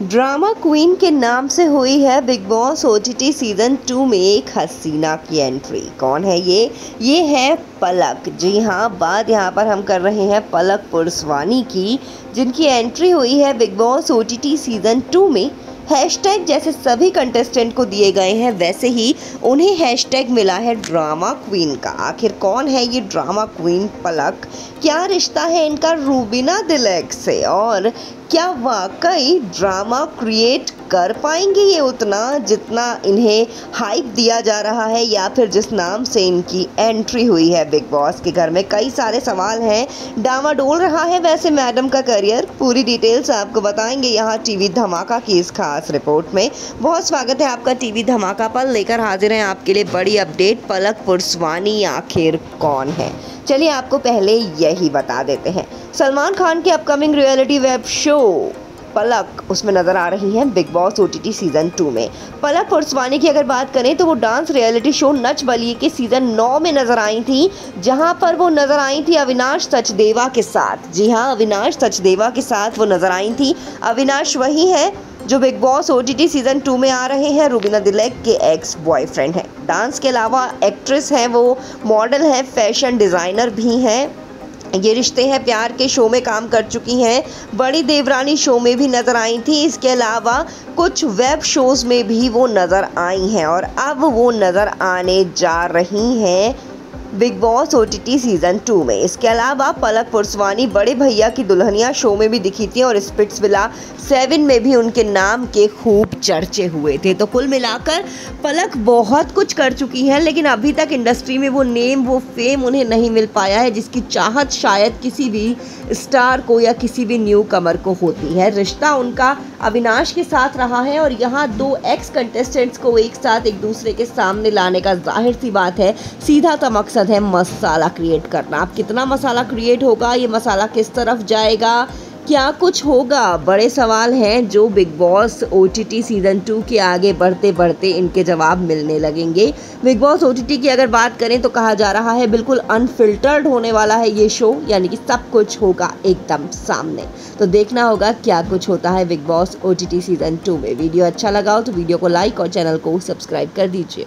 Drama queen के नाम से हुई है Bigg Boss OTT season two में एक हसीना की एंट्री। कौन है ये? ये है पलक। जी हाँ बात यहाँ पर हम कर रहे हैं पलक पुरस्वानी की, जिनकी एंट्री हुई है Bigg Boss OTT season two में। हैशटैग जैसे सभी कंटेस्टेंट को दिए गए हैं, वैसे ही उन्हें हैशटैग मिला है ड्रामा क्वीन का। आखिर कौन है ये ड्रामा क्वीन पलक? क्या रिश्ता है इनका रूबीना दिलैक से? और क्या वाकई ड्रामा क्रिएट कर पाएँगे ये उतना जितना इन्हें हाइप दिया जा रहा है या फिर जिस नाम से इनकी एंट्री हुई है बिग बॉस के घर में? कई सारे सवाल हैं। डामाडोल रहा है वैसे मैडम का करियर पूरी डिटेल्स आपको बताएँगे यहाँ टीवी धमाका की इस खास रिपोर्ट में। बहुत स्वागत है आपका टीवी धमाका पर। लेकर हाजिर हैं आपके लिए बड़ी अपडेट पलक पुरस्वानी आखिर कौन है? चलिए आपको पहले यही बता देते हैं। सलमान खान की upcoming reality web show, Palak, उसमें नज़र आ रही हैं Bigg Boss O T season two में। पलक पुरसवानी की अगर बात करें तो वो dance reality show Nach Baliye के सीज़न नौ में नज़र आई थी, जहाँ पर वो नज़र आई थी अविनाश सचदेवा के साथ। जी हाँ अविनाश सचदेवा के साथ वो नज़र आई थी। अविनाश वही है जो Bigg Boss O season two में आ रहे हैं, रुबीना दिलैक के एक्स बॉयफ्रेंड हैं। डांस के अलावा एक्ट्रेस हैं वो मॉडल हैं फ़ैशन डिज़ाइनर भी हैं। ये रिश्ते हैं, प्यार के शो में काम कर चुकी हैं। बड़ी देवरानी शो में भी नज़र आई थी। इसके अलावा कुछ वेब शोज़ में भी वो नज़र आई हैं और अब वो नज़र आने जा रही हैं। Bigg Boss O T season two में। इसके अलावा पलक पुरस्वानी, बड़े भैया की दुल्हनिया शो में भी दिखी थी और स्पिट्सविला सेवन में भी उनके नाम के खूब चर्चे हुए थे। तो कुल मिलाकर पलक बहुत कुछ कर चुकी हैं, लेकिन अभी तक इंडस्ट्री में वो नेम, वो फेम उन्हें नहीं मिल पाया है, जिसकी चाहत शायद किसी भी स्टार को या किसी भी न्यू कमर को होती है। रिश्ता उनका अविनाश के साथ रहा है और यहाँ दो एक्स कंटेस्टेंट्स को एक साथ एक दूसरे के सामने लाने का ज़ाहिर सी बात है, सीधा सा मकसद है मसाला क्रिएट करना। अब कितना मसाला क्रिएट होगा, ये मसाला किस तरफ़ जाएगा, क्या कुछ होगा? बड़े सवाल हैं जो Bigg Boss OTT season two के आगे बढ़ते बढ़ते इनके जवाब मिलने लगेंगे। बिग बॉस ओटीटी की अगर बात करें तो कहा जा रहा है बिल्कुल अनफिल्टर्ड होने वाला है ये शो यानी कि सब कुछ होगा एकदम सामने। तो देखना होगा क्या कुछ होता है Bigg Boss OTT season two में। वीडियो अच्छा लगा हो तो वीडियो को लाइक और चैनल को सब्सक्राइब कर दीजिए।